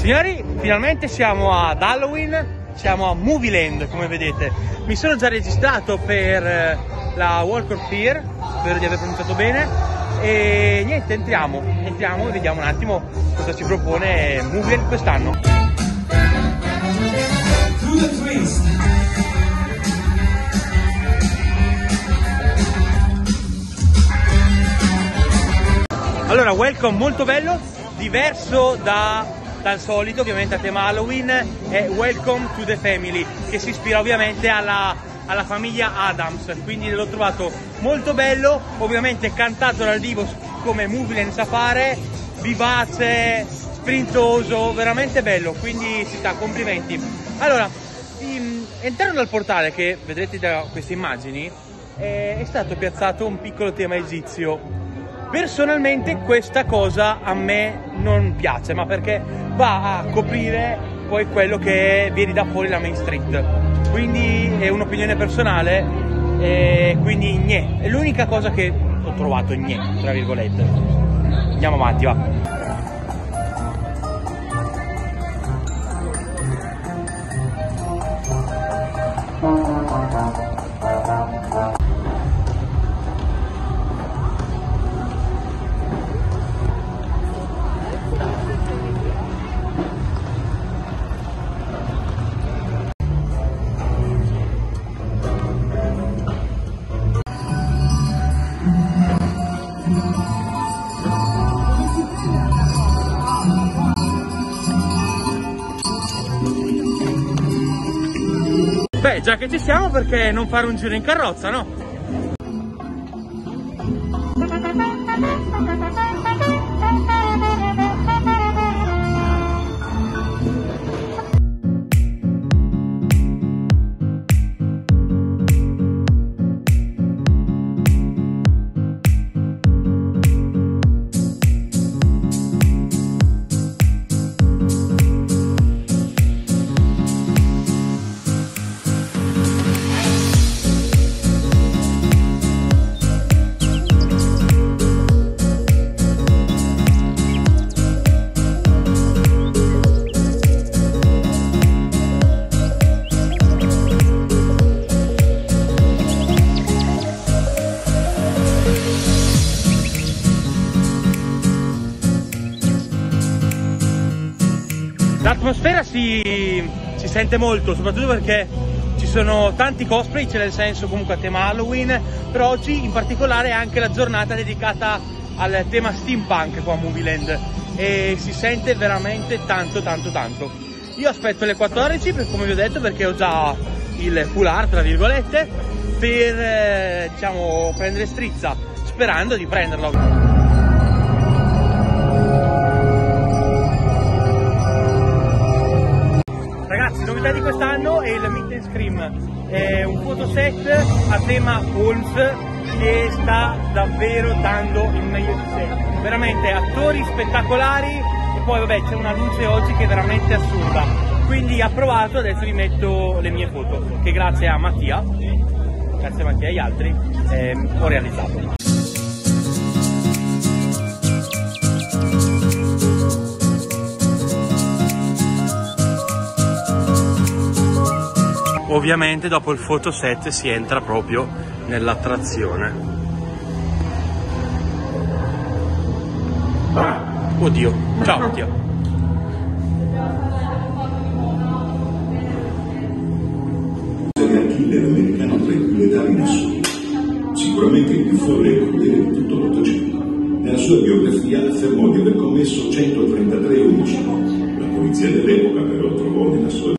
Signori, finalmente siamo ad Halloween, siamo a Movieland come vedete. Mi sono già registrato per eh, la Walk of Fear, spero di aver pronunciato bene. E niente, entriamo, entriamo e vediamo un attimo cosa ci propone Movieland quest'anno. Allora, welcome molto bello, diverso da, dal solito, ovviamente a tema Halloween, è Welcome to the Family, che si ispira ovviamente alla, alla famiglia Adams, quindi l'ho trovato molto bello, ovviamente cantato dal vivo come Movieland sa fare, vivace, sprintoso, veramente bello, quindi si sta, complimenti. Allora, entrando dal portale, che vedrete da queste immagini, è stato piazzato un piccolo tema egizio. Personalmente questa cosa a me non piace, ma perché va a coprire poi quello che viene da fuori la Main Street. Quindi è un'opinione personale e quindi gne. È l'unica cosa che ho trovato gne, tra virgolette. Andiamo avanti, va. Beh, già che ci siamo, perché non fare un giro in carrozza, no? L'atmosfera si, si, sente molto, soprattutto perché ci sono tanti cosplay, c'è nel senso comunque a tema Halloween, però oggi in particolare è anche la giornata dedicata al tema steampunk qua a Movieland e si sente veramente tanto tanto tanto. Io aspetto le 14 per, come vi ho detto perché ho già il foulard tra virgolette per eh, diciamo prendere strizza sperando di prenderlo. Novità di quest'anno è il Meet and Scream, è un fotoset a tema Holmes che sta davvero dando il meglio di sé. Veramente attori spettacolari e poi vabbè c'è una luce oggi che è veramente assurda. Quindi approvato, adesso vi metto le mie foto che grazie a Mattia, grazie a Mattia e agli altri, eh, ho realizzato. Ovviamente dopo il fotoset si entra proprio nell'attrazione. Oddio, ciao Mattia. del killer americano tra i più letali in assoluto. Sicuramente il più e crudele di tutto l'Ottocento. Nella sua biografia affermò di aver commesso 133 omicidi. La polizia dell'epoca però trovò nella sua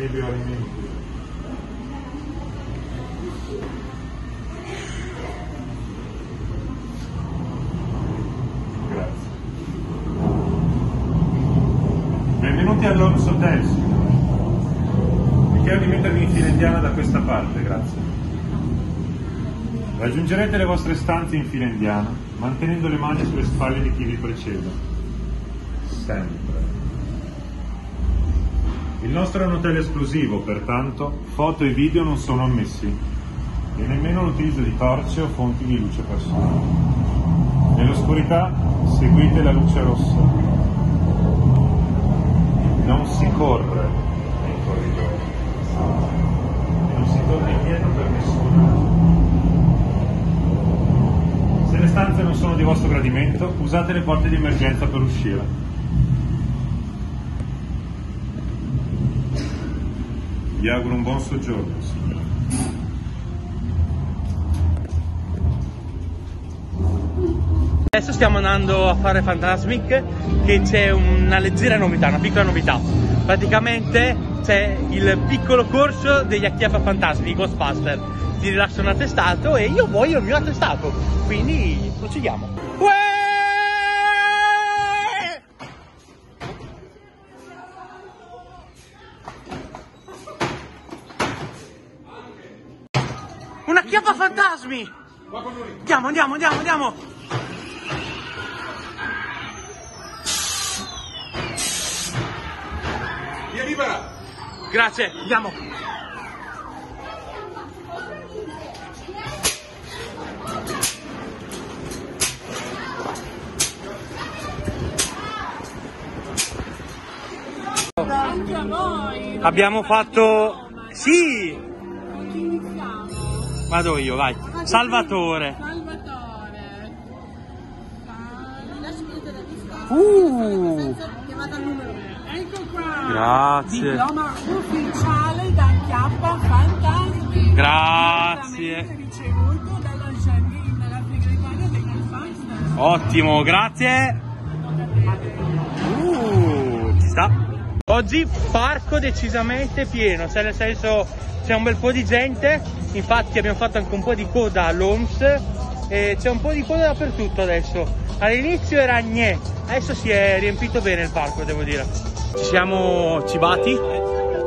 oggetti, cibi o alimenti. Grazie. Benvenuti all'Orms Hotel, signore. Vi chiedo di mettervi in fila indiana da questa parte, grazie. Raggiungerete le vostre stanze in fila indiana, mantenendo le mani sulle spalle di chi vi precede. Sempre. Il nostro è un hotel esclusivo, pertanto foto e video non sono ammessi e nemmeno l'utilizzo di torce o fonti di luce personale. Nell'oscurità seguite la luce rossa. Non si corre nei corridoi e non si torna indietro per nessuna. Se le stanze non sono di vostro gradimento, usate le porte di emergenza per uscire. Vi auguro un buon soggiorno, signore. Adesso stiamo andando a fare Fantasmic che c'è una leggera novità, una piccola novità. Praticamente c'è il piccolo corso degli HF fantasmi, Ghostbuster. Ti rilascio un attestato e io voglio il mio attestato. Quindi procediamo. Una chiappa fantasmi! Andiamo, andiamo, andiamo, andiamo! Via libera! Grazie, andiamo! Anche a voi! Abbiamo fatto... Sì! Vado io, vai. Salvatore. Salvatore. Ah? Uh. Ecco qua. Grazie. Diploma ufficiale da Chiappa Fantasmi. Grazie. Ricevuto dalla Janine, segretaria. Ottimo, grazie. Uh, ci sta. Oggi parco decisamente pieno, cioè nel senso c'è un bel po' di gente, infatti abbiamo fatto anche un po' di coda all'OMS e c'è un po' di coda dappertutto adesso. All'inizio era gne, adesso si è riempito bene il parco devo dire. Ci siamo cibati,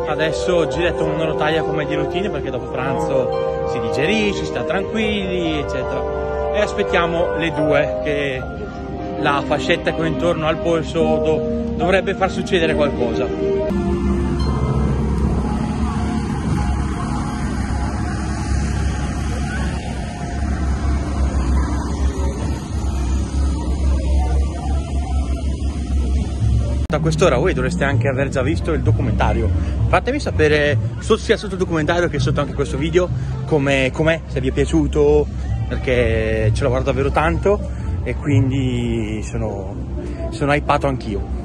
adesso giretto una rotaia come di routine perché dopo pranzo si digerisce, si sta tranquilli eccetera. E aspettiamo le due che la fascetta con intorno al polso dovrebbe far succedere qualcosa. A quest'ora voi dovreste anche aver già visto il documentario. Fatemi sapere sia sotto il documentario che sotto anche questo video com'è, se vi è piaciuto, perché ce l'ho guardato davvero tanto e quindi sono, sono hypato anch'io.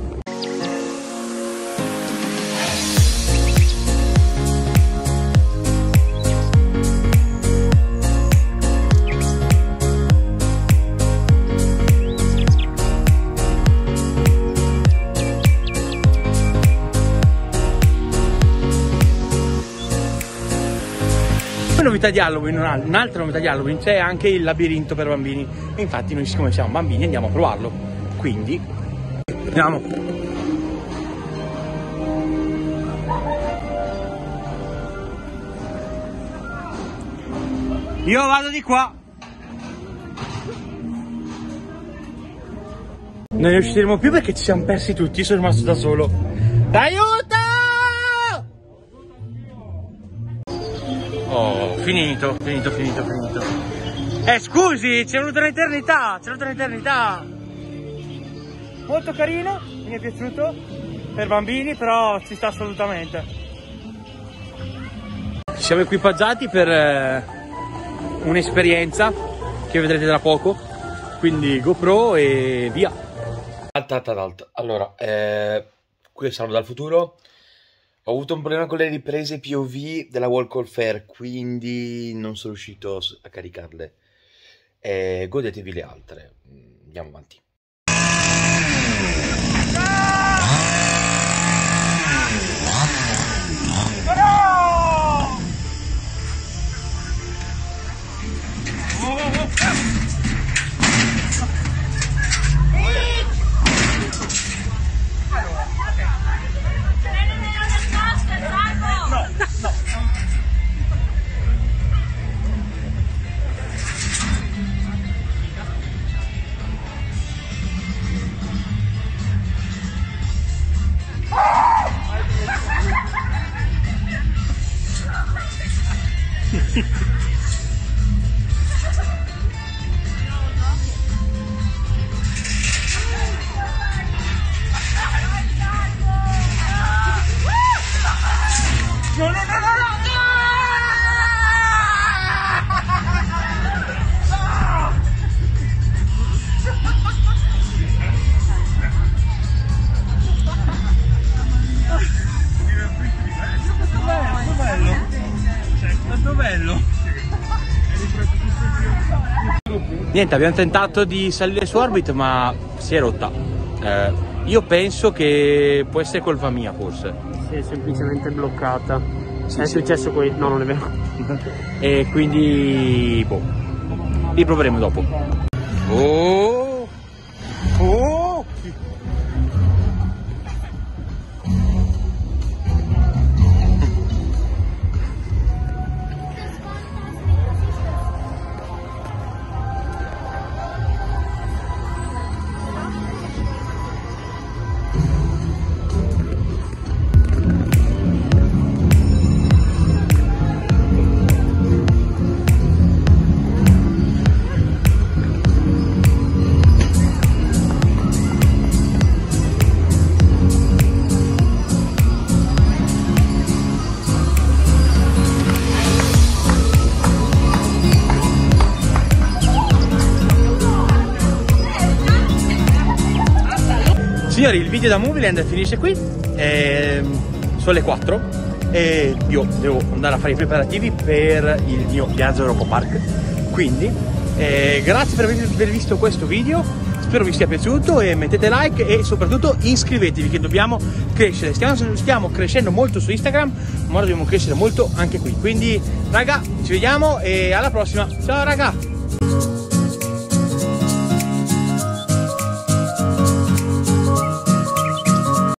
Novità di Halloween, una- un'altra novità di Halloween, c'è anche il labirinto per bambini. Infatti noi siccome siamo bambini andiamo a provarlo. Quindi andiamo. Io vado di qua. Non ne usciremo più perché ci siamo persi tutti, sono rimasto da solo. Aiuto! Finito, finito, finito, finito. Eh, scusi, c'è voluta un'eternità, c'è voluta un'eternità. Molto carino, mi è piaciuto, per bambini, però ci sta assolutamente. Siamo equipaggiati per eh, un'esperienza che vedrete tra poco, quindi GoPro e via. Alta, alta, alta. Allora, eh, qui è Salvo dal futuro. Ho avuto un problema con le riprese POV della Walk of Fair, quindi non sono riuscito a caricarle. Eh, godetevi le altre. Andiamo avanti. Niente, abbiamo tentato di salire su Orbit ma si è rotta. Eh, io penso che può essere colpa mia forse. Si è semplicemente bloccata. Sì, è sì. successo qui? No, non è vero. e quindi boh, riproveremo dopo. Oh! Oh! Signori, il video da Movieland finisce qui. Ehm, sono le 4 e io devo andare a fare i preparativi per il mio viaggio Europa Park. Quindi, eh, grazie per aver visto questo video. Spero vi sia piaciuto e mettete like e soprattutto iscrivetevi che dobbiamo crescere. Stiamo, stiamo crescendo molto su Instagram, ma dobbiamo crescere molto anche qui. Quindi, raga, ci vediamo e alla prossima. Ciao raga!